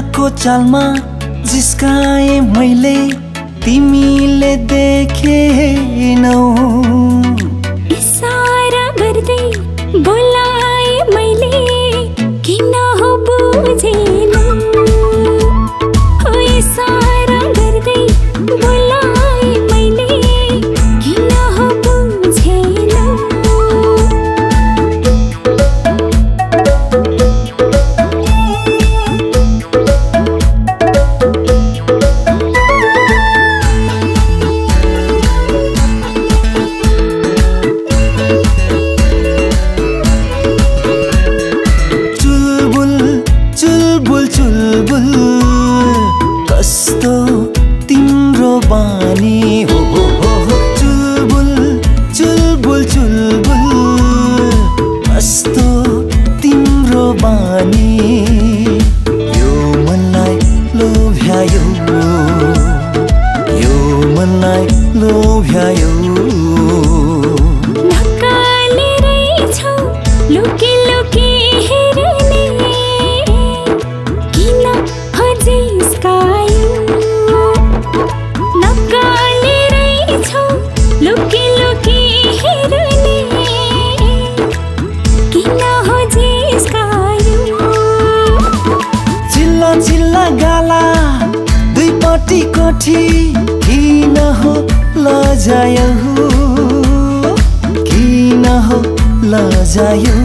चालमा जिस्काए मैले तिमीले देखेनौ। चुलबुल कस्तो तिम्रो बानी हो। गाला दुईपट्टि कोठी किन हो लजायौ किन हो लजायौ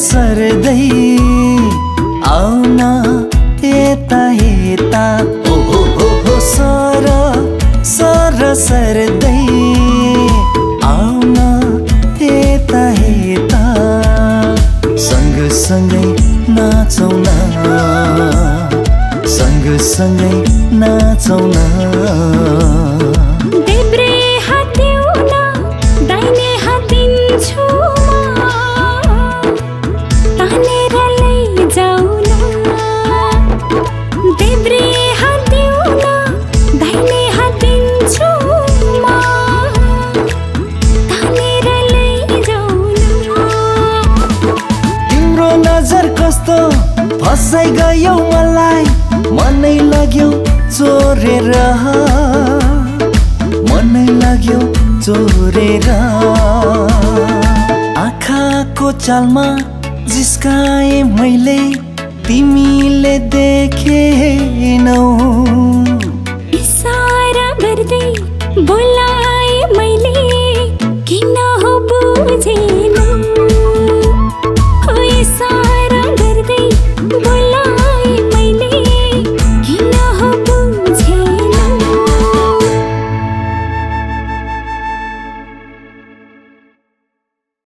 सर्दै आउन यता यता। हो हो हो सर सर सर्दै आउन यता यता। सँगसँगै नाचौँ न। सँगसँगै नाचौँ न। कस्तो फसाइ गयौ मलाई। मनै लाग्यो चोरेर। मनै लाग्यो चोरेर। आँखाको चालमा जिस्काए मैले तिमीले देखेनौ।